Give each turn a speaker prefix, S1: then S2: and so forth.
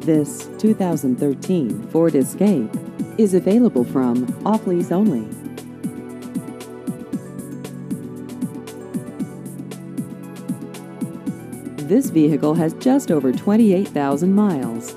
S1: This 2013 Ford Escape is available from Off Lease Only. This vehicle has just over 28,000 miles.